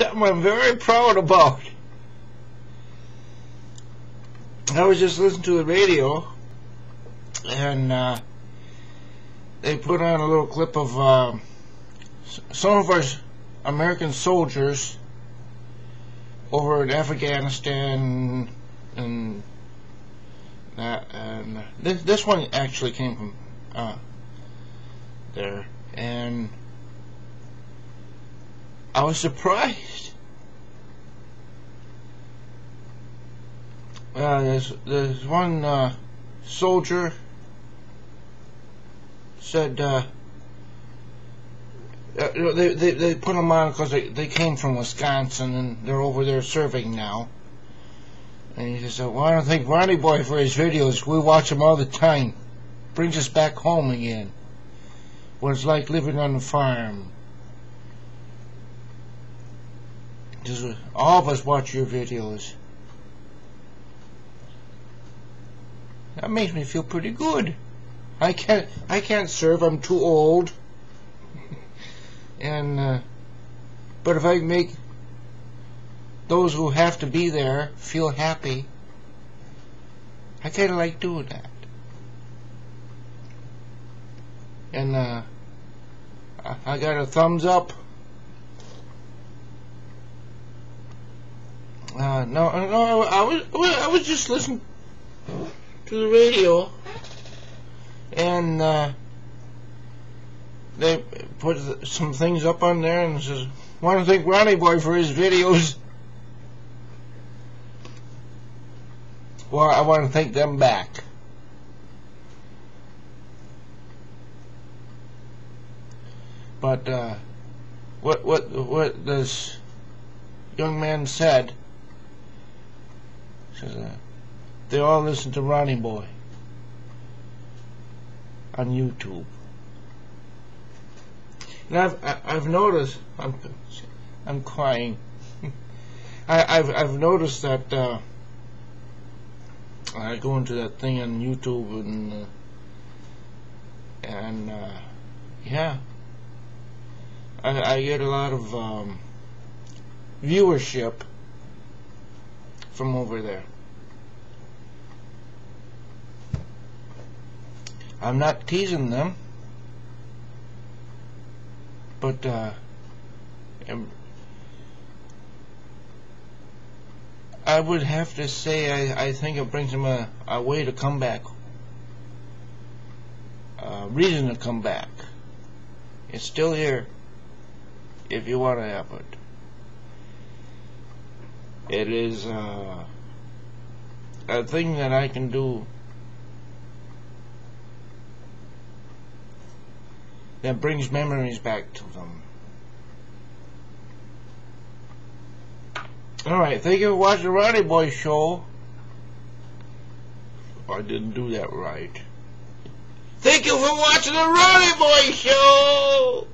something I'm very proud about. I was just listening to the radio, and uh, they put on a little clip of uh, some of our American soldiers over in Afghanistan and that and this this one actually came from uh, there and I was surprised. Uh, there's there's one uh, soldier said uh, uh, they, they they put them on because they they came from Wisconsin and they're over there serving now. And he said, "Well, I don't think Ronnie Boy for his videos. We watch him all the time. Brings us back home again. What it's like living on the farm." All of us watch your videos. That makes me feel pretty good. I can't I can't serve. I'm too old. and uh, but if I make those who have to be there feel happy, I kind of like doing that. And uh, I got a thumbs up. No, no, I was, I was just listening to the radio, and uh, they put some things up on there, and says, "Want to thank Ronnie Boy for his videos." Well, I want to thank them back. But uh, what what what this young man said Says, uh, they all listen to Ronnie Boy on YouTube. And I've I've noticed I'm I'm crying. I, have I've noticed that uh, I go into that thing on YouTube and uh, and uh, yeah, I, I get a lot of um, viewership from over there. I'm not teasing them, but uh, I would have to say I, I think it brings them a, a way to come back, a reason to come back. It's still here if you want to have it. It is uh, a thing that I can do that brings memories back to them. Alright, thank you for watching the Ronnie Boy Show. I didn't do that right. Thank you for watching the Ronnie Boy Show!